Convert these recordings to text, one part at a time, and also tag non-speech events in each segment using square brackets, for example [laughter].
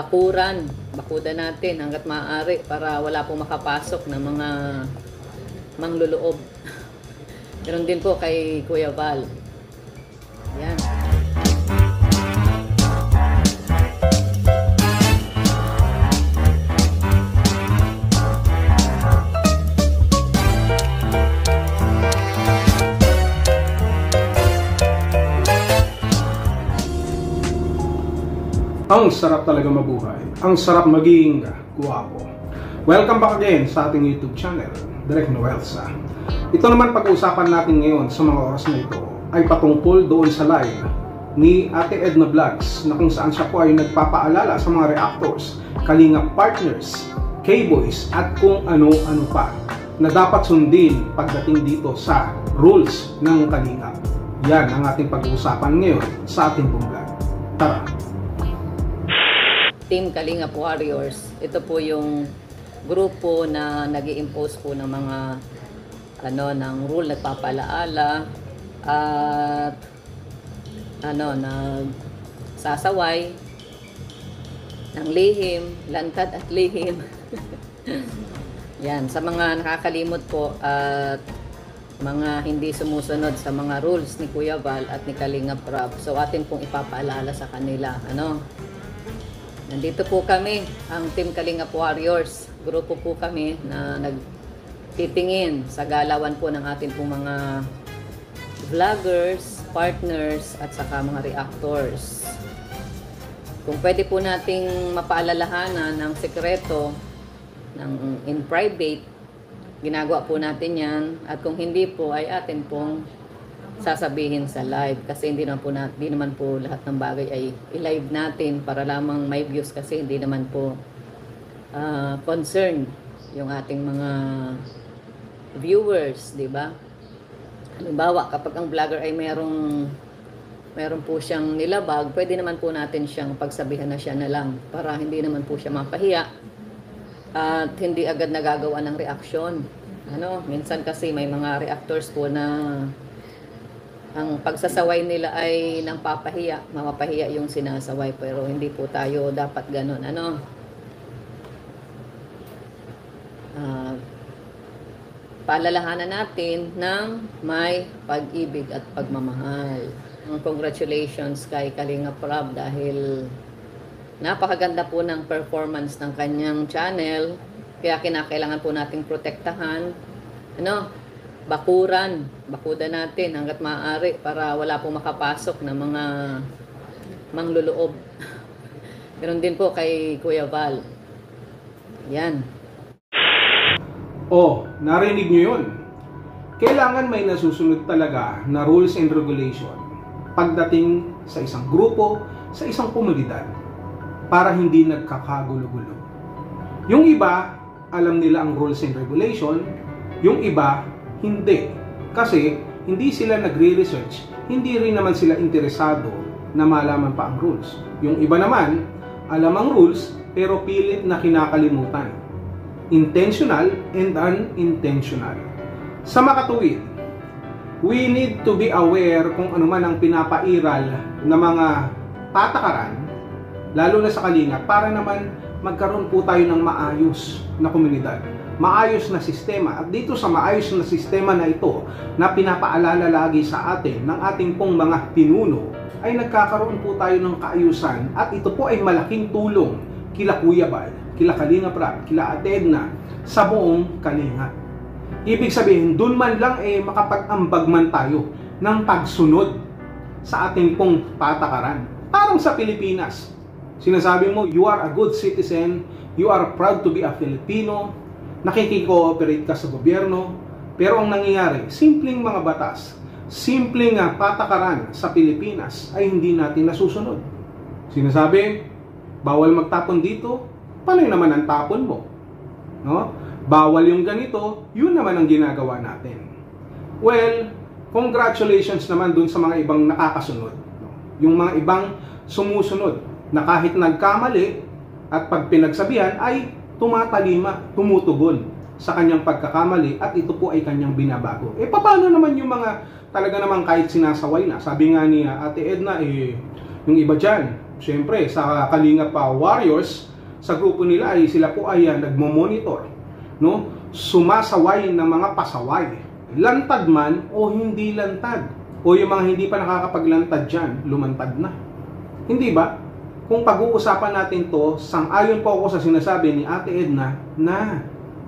bakuran, bakuda natin hanggat maaari para wala pong makapasok na mga mangluloob. [laughs] Ganun din po kay Kuya Val. Ang sarap talaga mabuhay. Ang sarap maging guwapo. Welcome back again sa ating YouTube channel, Direk Noelsa. Ito naman pag-uusapan natin ngayon sa mga oras na ito ay patungkol doon sa live ni Ate Edna Vlogs na kung saan siya po ay nagpapaalala sa mga reactors, kalinga partners, K-boys at kung ano-ano pa na dapat sundin pagdating dito sa rules ng kalinga. Yan ang ating pag-uusapan ngayon sa ating vlog. Tara! Team Kalingap Warriors. Ito po yung grupo na nag impose po ng mga ano ng rule nagpapalaala at ano nag sasaway ng lihim, lantad at lihim. [laughs] Yan, sa mga nakakalimot po at mga hindi sumusunod sa mga rules ni Kuya Val at ni Kalinga Prab. So atin pong ipapaalala sa kanila, ano? Nandito po kami, ang Team Kalingap Warriors. Grupo po kami na nagtitingin sa galawan po ng ating pong mga vloggers, partners, at saka mga reactors. Kung pwede po nating mapaalalahanan ng sekreto ng in private, ginagawa po natin yan. At kung hindi po, ay atin pong sasabihin sa live kasi hindi naman po na, hindi naman po lahat ng bagay ay i-live natin para lamang may views kasi hindi naman po uh, concern yung ating mga viewers, di ba? Halimbawa, kapag ang vlogger ay mayroong meron po siyang nilabag, pwede naman po natin siyang pagsabihan na siya na lang para hindi naman po siya mapahiya at hindi agad nagagawa ng reaksyon. Ano, minsan kasi may mga reactors po na ang pagsasaway nila ay nang papahiya, mapapahiya yung sinasaway pero hindi po tayo dapat ganun ano? Uh, paalalahanan natin ng may pag-ibig at pagmamahal. Congratulations kay Kalinga Prab dahil napakaganda po ng performance ng kanyang channel. Kaya kinakailangan po nating protektahan ano bakuran, bakuda natin hanggat maaari para wala pong makapasok na mga mangluloob. [laughs] Ganun din po kay Kuya Val. Yan. Oh, narinig nyo yun. Kailangan may nasusunod talaga na rules and regulation pagdating sa isang grupo, sa isang komunidad para hindi nagkakagulo-gulo. Yung iba, alam nila ang rules and regulation, yung iba, hindi. Kasi hindi sila nagre-research, hindi rin naman sila interesado na malaman pa ang rules. Yung iba naman, alam ang rules pero pilit na kinakalimutan. Intentional and unintentional. Sa makatuwid, we need to be aware kung ano man ang pinapairal na mga patakaran, lalo na sa kalinga, para naman magkaroon po tayo ng maayos na komunidad maayos na sistema. At dito sa maayos na sistema na ito na pinapaalala lagi sa atin ng ating pong mga pinuno ay nagkakaroon po tayo ng kaayusan at ito po ay malaking tulong kila Kuya Bal, kila Kalinga Prab, kila Atedna sa buong Kalinga. Ibig sabihin, dun man lang eh makapag-ambag man tayo ng pagsunod sa ating pong patakaran. Parang sa Pilipinas, sinasabi mo, you are a good citizen, you are proud to be a Filipino, nakikikooperate ka sa gobyerno, pero ang nangyayari, simpleng mga batas, simpleng uh, patakaran sa Pilipinas ay hindi natin nasusunod. Sinasabi, bawal magtapon dito, paano naman ang tapon mo? No? Bawal yung ganito, yun naman ang ginagawa natin. Well, congratulations naman dun sa mga ibang nakakasunod. No? Yung mga ibang sumusunod na kahit nagkamali at pag pinagsabihan ay tumatalima, tumutugon sa kanyang pagkakamali at ito po ay kanyang binabago. Eh paano naman yung mga talaga naman kahit sinasaway na? Sabi nga ni Ate Edna, eh, yung iba dyan, syempre sa Kalinga pa Warriors, sa grupo nila ay sila po ay uh, nagmo-monitor, no? Sumasaway ng mga pasaway. Lantad man o hindi lantad. O yung mga hindi pa nakakapaglantad dyan, lumantad na. Hindi ba? Kung pag-uusapan natin to, sang-ayon po ako sa sinasabi ni Ate Edna na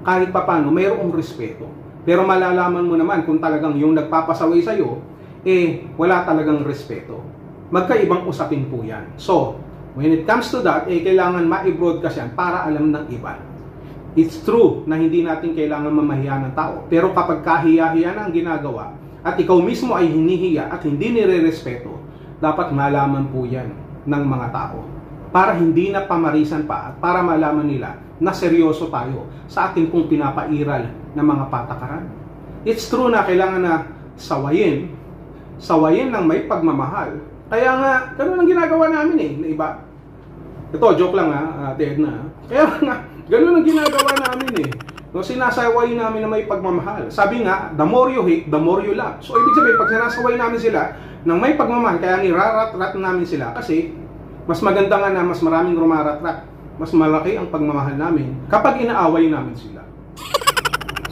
kahit papano mayroong respeto. Pero malalaman mo naman kung talagang yung nagpapasaway sa'yo, eh wala talagang respeto. Magkaibang usapin po yan. So, when it comes to that, eh kailangan ma-broadcast yan para alam ng iba. It's true na hindi natin kailangan mamahiya ng tao. Pero kapag kahiya-hiya na ang ginagawa, at ikaw mismo ay hinihiya at hindi nire-respeto, dapat malaman po yan ng mga tao. Para hindi na pamarisan pa at para malaman nila na seryoso tayo sa ating kung pinapairal ng mga patakaran. It's true na kailangan na sawayin, sawayin ng may pagmamahal. Kaya nga, ganun ang ginagawa namin eh, na iba. Ito, joke lang ha, Ted na. Kaya nga, Ganun ang ginagawa namin eh. No, sinasaway namin na may pagmamahal. Sabi nga, the more you hate, the more you love. So, ibig sabihin, pag sinasaway namin sila ng may pagmamahal, kaya nirarat-rat namin sila kasi mas maganda nga na mas maraming rumarat-rat. Mas malaki ang pagmamahal namin kapag inaaway namin sila.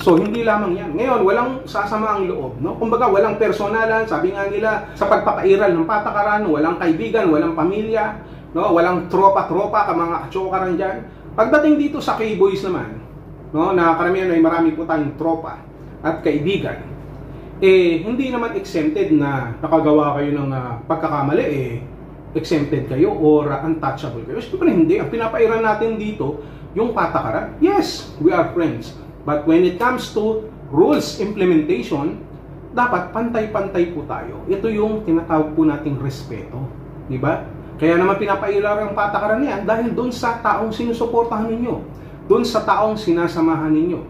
So, hindi lamang yan. Ngayon, walang sasama ang loob. No? Kumbaga, walang personalan. Sabi nga nila, sa pagpapairal ng patakaran, walang kaibigan, walang pamilya, no? walang tropa-tropa, ka mga kachokaran dyan. Pagdating dito sa K-Boys naman, no, na karamihan ay marami po tayong tropa at kaibigan, eh, hindi naman exempted na nakagawa kayo ng uh, pagkakamali, eh, exempted kayo or uh, untouchable kayo. Siyempre hindi. Ang pinapairan natin dito, yung patakaran. Yes, we are friends. But when it comes to rules implementation, dapat pantay-pantay po tayo. Ito yung tinatawag po nating respeto. Di ba? Kaya naman pinapailar ang patakaran niyan dahil doon sa taong sinusuportahan ninyo. Doon sa taong sinasamahan ninyo.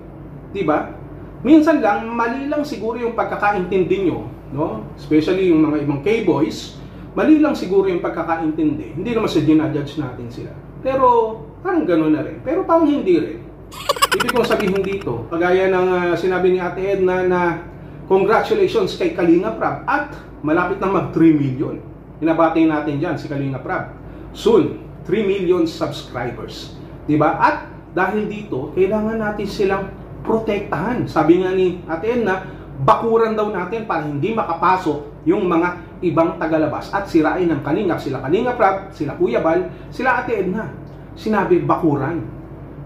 Di ba? Minsan lang, mali lang siguro yung pagkakaintindi nyo. No? Especially yung mga ibang K-boys, mali lang siguro yung pagkakaintindi. Hindi naman sa ginajudge natin sila. Pero parang gano'n na rin. Pero parang hindi rin. Ibig kong sabihin dito, kagaya ng uh, sinabi ni Ate Edna na congratulations kay Kalinga Prab at malapit na mag 3 million. Pinabati natin dyan si Kalinga Prab. Soon, 3 million subscribers. Diba? At dahil dito, kailangan natin silang protektahan. Sabi nga ni Ate Enna, bakuran daw natin para hindi makapasok yung mga ibang tagalabas at sirain ng Kalinga. Sila Kalinga Prab, sila Kuya Bal, sila Ate Edna. Sinabi bakuran.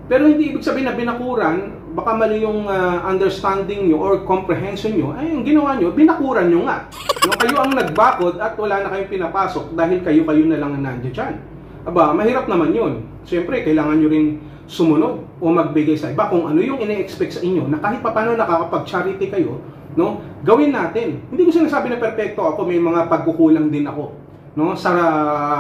Pero hindi ibig sabihin na binakuran, baka mali yung uh, understanding nyo or comprehension nyo, ay yung ginawa nyo, binakuran nyo nga. No, kayo ang nagbakod at wala na kayong pinapasok dahil kayo-kayo na lang ang nandiyan dyan. Aba, mahirap naman yun. Siyempre, kailangan nyo rin sumunod o magbigay sa iba kung ano yung ine-expect sa inyo na kahit paano nakakapag-charity kayo, no, gawin natin. Hindi ko sinasabi na perfecto ako, may mga pagkukulang din ako no, sa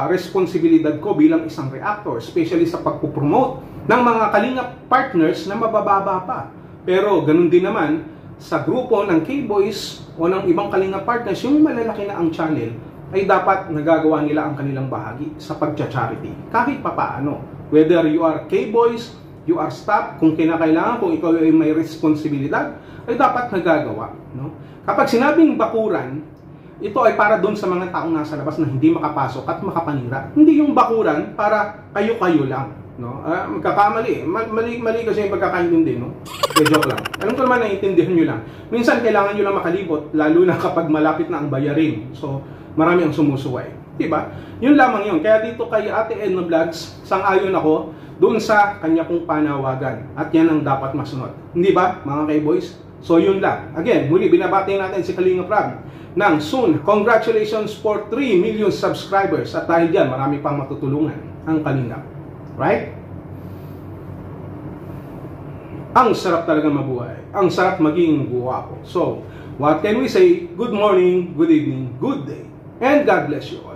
responsibilidad ko bilang isang reactor, especially sa pagpupromote ng mga kalinga partners na mabababa pa. Pero ganun din naman, sa grupo ng K-Boys o ng ibang kalinga partners, yung malalaki na ang channel, ay dapat nagagawa nila ang kanilang bahagi sa pagcha-charity. Kahit papaano. Whether you are K-Boys, you are staff, kung kinakailangan, kung ikaw ay may responsibilidad, ay dapat nagagawa. No? Kapag sinabing bakuran, ito ay para doon sa mga taong nasa labas na hindi makapasok at makapanira. Hindi yung bakuran para kayo-kayo lang. No? Uh, magkakamali. Mali, mali kasi yung pagkakaintindi, no? Kaya joke lang. Alam ko naman naiintindihan nyo lang. Minsan kailangan nyo lang makalibot, lalo na kapag malapit na ang bayarin. So, marami ang sumusuway. Diba? Yun lamang yun. Kaya dito kay Ate Edna Vlogs, sang-ayon ako doon sa kanya kong panawagan. At yan ang dapat masunod. Hindi ba, mga kay-boys? So, yun lang. Again, muli, binabati natin si Kalinga Prab ng soon. Congratulations for 3 million subscribers. At dahil dyan, marami pang matutulungan ang Kalinga. Right? Ang sarap talaga mabuhay. Ang sarap maging guwapo. So, what can we say? Good morning, good evening, good day. And God bless you all.